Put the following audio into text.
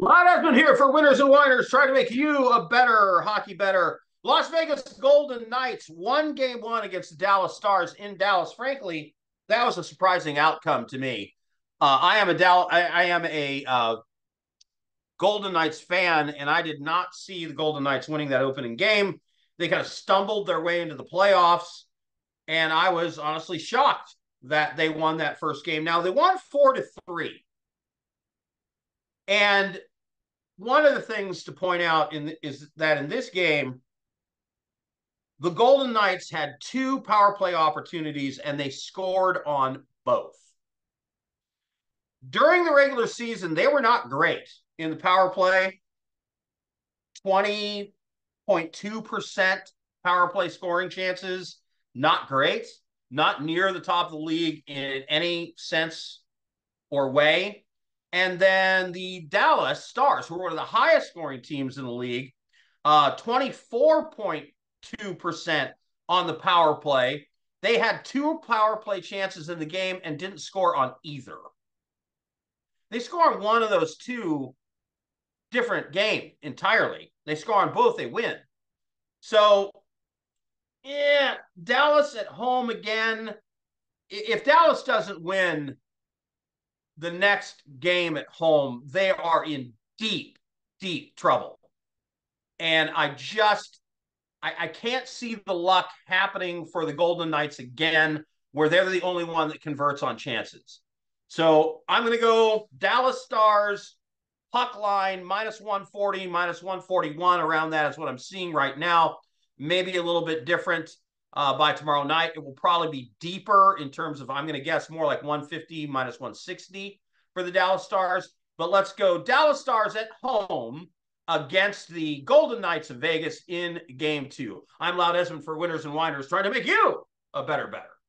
Lon Esmond here for Winners and Whiners, trying to make you a better hockey bettor. Las Vegas Golden Knights won game one against the Dallas Stars in Dallas. Frankly, that was a surprising outcome to me. Uh, I am a Dallas, I, I am a uh, Golden Knights fan, and I did not see the Golden Knights winning that opening game. They kind of stumbled their way into the playoffs, and I was honestly shocked that they won that first game. Now they won four to three. And one of the things to point out in is that in this game, the Golden Knights had two power play opportunities and they scored on both. During the regular season, they were not great in the power play. 20.2% power play scoring chances, not great, not near the top of the league in any sense or way. And then the Dallas Stars, who were one of the highest scoring teams in the league, uh, 24.2% on the power play. They had two power play chances in the game and didn't score on either. They score on one of those two different game entirely. They score on both, they win. So, yeah, Dallas at home again. If Dallas doesn't win, the next game at home, they are in deep, deep trouble. And I just, I, I can't see the luck happening for the Golden Knights again, where they're the only one that converts on chances. So I'm going to go Dallas Stars, puck line, minus 140, minus 141. Around that is what I'm seeing right now. Maybe a little bit different uh, by tomorrow night. It will probably be deeper in terms of, I'm going to guess more like 150 minus 160 for the Dallas Stars. But let's go Dallas Stars at home against the Golden Knights of Vegas in game two. I'm Lon Esmond for Winners and Whiners, trying to make you a better, bettor.